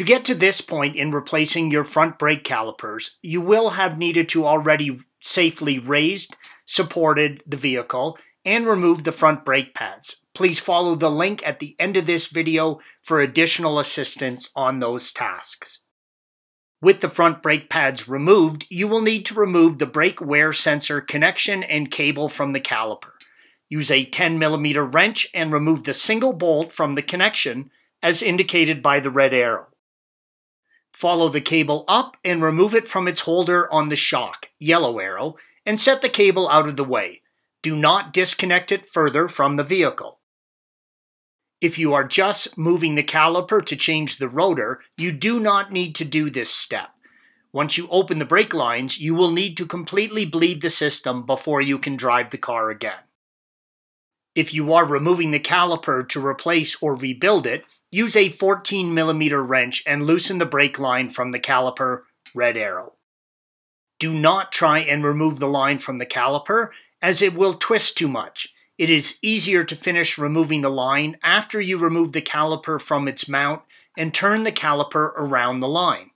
To get to this point in replacing your front brake calipers, you will have needed to already safely raised, supported the vehicle, and remove the front brake pads. Please follow the link at the end of this video for additional assistance on those tasks. With the front brake pads removed, you will need to remove the brake wear sensor connection and cable from the caliper. Use a 10mm wrench and remove the single bolt from the connection as indicated by the red arrow. Follow the cable up and remove it from its holder on the shock, yellow arrow, and set the cable out of the way. Do not disconnect it further from the vehicle. If you are just moving the caliper to change the rotor, you do not need to do this step. Once you open the brake lines, you will need to completely bleed the system before you can drive the car again. If you are removing the caliper to replace or rebuild it, use a 14mm wrench and loosen the brake line from the caliper, red arrow. Do not try and remove the line from the caliper as it will twist too much. It is easier to finish removing the line after you remove the caliper from its mount and turn the caliper around the line.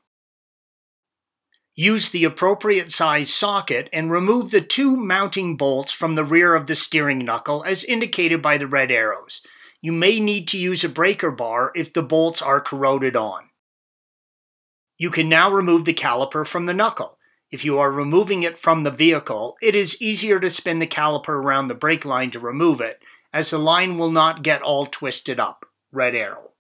Use the appropriate size socket and remove the two mounting bolts from the rear of the steering knuckle as indicated by the red arrows. You may need to use a breaker bar if the bolts are corroded on. You can now remove the caliper from the knuckle. If you are removing it from the vehicle, it is easier to spin the caliper around the brake line to remove it, as the line will not get all twisted up. Red arrow.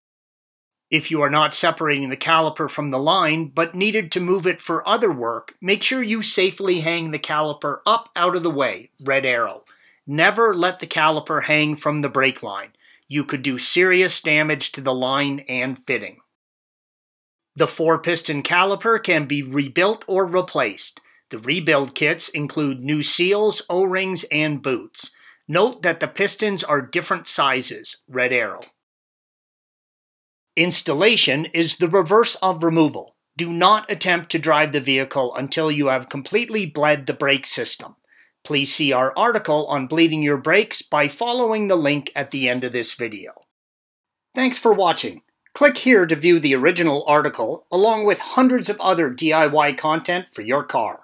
If you are not separating the caliper from the line, but needed to move it for other work, make sure you safely hang the caliper up out of the way. Red arrow. Never let the caliper hang from the brake line. You could do serious damage to the line and fitting. The four piston caliper can be rebuilt or replaced. The rebuild kits include new seals, O-rings, and boots. Note that the pistons are different sizes, red arrow. Installation is the reverse of removal. Do not attempt to drive the vehicle until you have completely bled the brake system. Please see our article on bleeding your brakes by following the link at the end of this video. Thanks for watching. Click here to view the original article along with hundreds of other DIY content for your car.